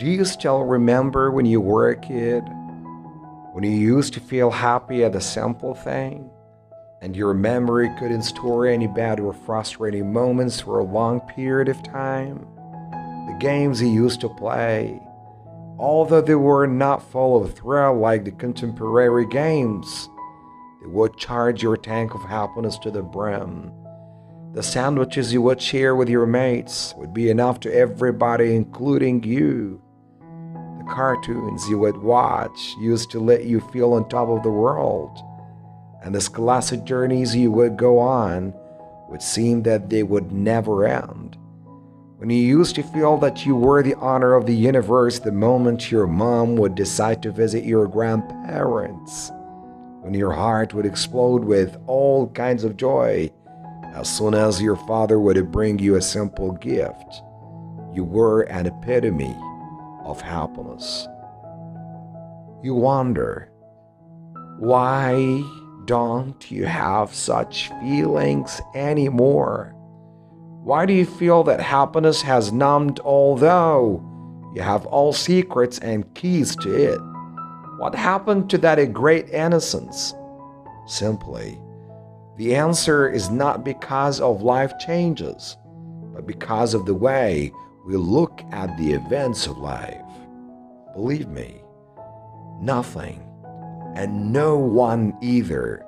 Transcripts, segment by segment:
Do you still remember when you were a kid? When you used to feel happy at a simple thing? And your memory couldn't store any bad or frustrating moments for a long period of time? The games you used to play, although they were not full of thrill like the contemporary games, they would charge your tank of happiness to the brim. The sandwiches you would share with your mates would be enough to everybody, including you. The cartoons you would watch used to let you feel on top of the world. And the scholastic journeys you would go on would seem that they would never end. When you used to feel that you were the honor of the universe the moment your mom would decide to visit your grandparents. When your heart would explode with all kinds of joy as soon as your father would bring you a simple gift. You were an epitome of happiness. You wonder, why don't you have such feelings anymore? Why do you feel that happiness has numbed although you have all secrets and keys to it? What happened to that great innocence? Simply, the answer is not because of life changes, but because of the way we look at the events of life. Believe me, nothing and no one either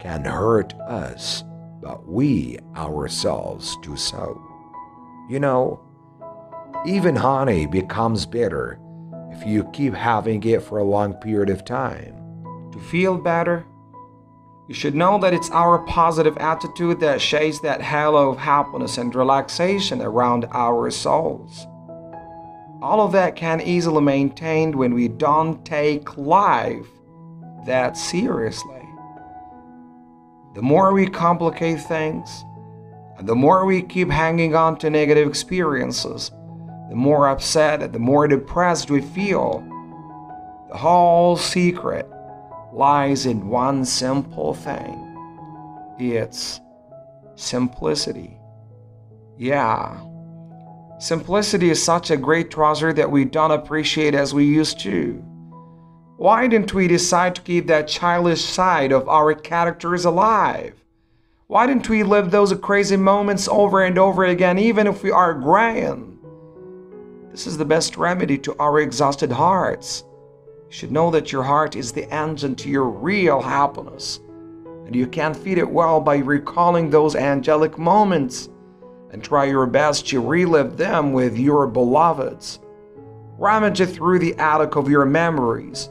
can hurt us but we ourselves do so. You know, even honey becomes bitter if you keep having it for a long period of time. To feel better, you should know that it's our positive attitude that shades that halo of happiness and relaxation around our souls. All of that can easily be maintained when we don't take life that seriously the more we complicate things, and the more we keep hanging on to negative experiences, the more upset the more depressed we feel. The whole secret lies in one simple thing it's simplicity. Yeah. Simplicity is such a great treasure that we don't appreciate as we used to. Why didn't we decide to keep that childish side of our characters alive? Why didn't we live those crazy moments over and over again, even if we are grand? This is the best remedy to our exhausted hearts. You should know that your heart is the engine to your real happiness, and you can feed it well by recalling those angelic moments and try your best to relive them with your beloveds. Rummage through the attic of your memories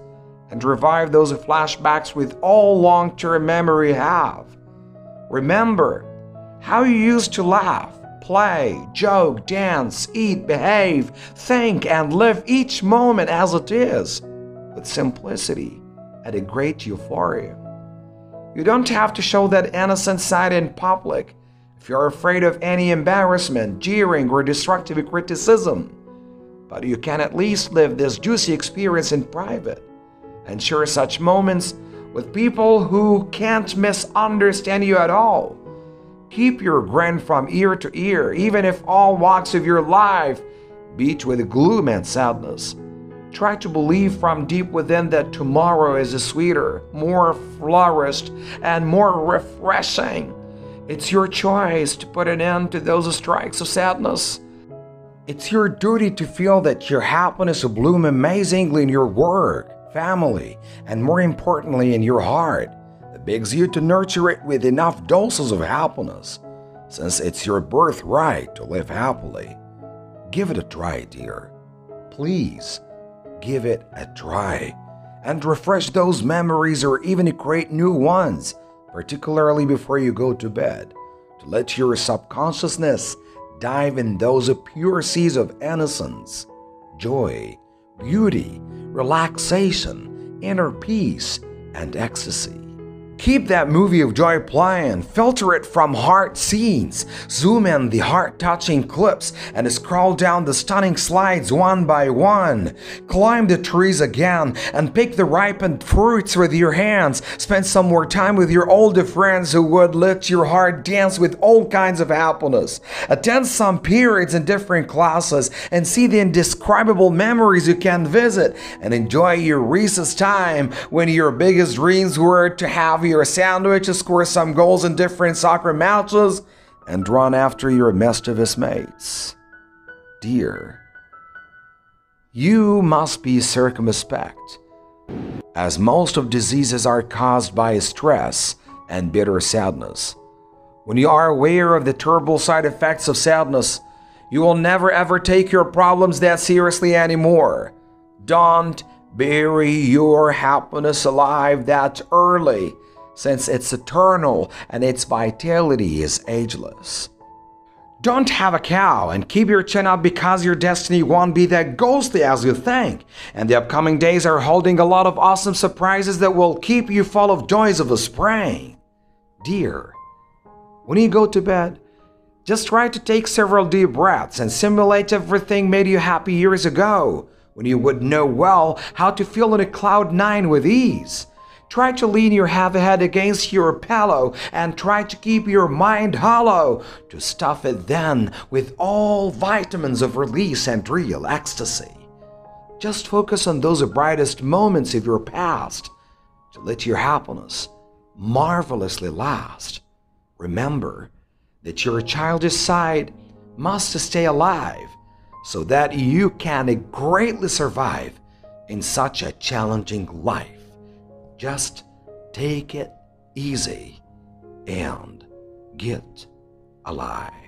and revive those flashbacks with all long term memory have. Remember how you used to laugh, play, joke, dance, eat, behave, think, and live each moment as it is with simplicity and a great euphoria. You don't have to show that innocent side in public if you're afraid of any embarrassment, jeering, or destructive criticism. But you can at least live this juicy experience in private and share such moments with people who can't misunderstand you at all. Keep your grin from ear to ear, even if all walks of your life beat with gloom and sadness. Try to believe from deep within that tomorrow is sweeter, more flourished, and more refreshing. It's your choice to put an end to those strikes of sadness. It's your duty to feel that your happiness will bloom amazingly in your work family, and more importantly, in your heart, begs you to nurture it with enough doses of happiness, since it's your birthright to live happily. Give it a try, dear. Please, give it a try and refresh those memories or even create new ones, particularly before you go to bed, to let your subconsciousness dive in those pure seas of innocence, joy, beauty, relaxation, inner peace, and ecstasy. Keep that movie of joy playing, filter it from heart scenes, zoom in the heart touching clips, and scroll down the stunning slides one by one. Climb the trees again and pick the ripened fruits with your hands. Spend some more time with your older friends who would let your heart dance with all kinds of happiness. Attend some periods in different classes and see the indescribable memories you can visit. And enjoy your recess time when your biggest dreams were to have your sandwich, to score some goals in different soccer matches, and run after your mischievous mates. Dear, you must be circumspect, as most of diseases are caused by stress and bitter sadness. When you are aware of the terrible side effects of sadness, you will never ever take your problems that seriously anymore. Don't bury your happiness alive that early since it's eternal and its vitality is ageless. Don't have a cow and keep your chin up because your destiny won't be that ghostly as you think. And the upcoming days are holding a lot of awesome surprises that will keep you full of joys of the spring. Dear, when you go to bed, just try to take several deep breaths and simulate everything made you happy years ago, when you would know well how to feel in a cloud nine with ease. Try to lean your heavy head against your pillow and try to keep your mind hollow, to stuff it then with all vitamins of release and real ecstasy. Just focus on those brightest moments of your past to let your happiness marvelously last. Remember that your childish side must stay alive so that you can greatly survive in such a challenging life. Just take it easy and get alive.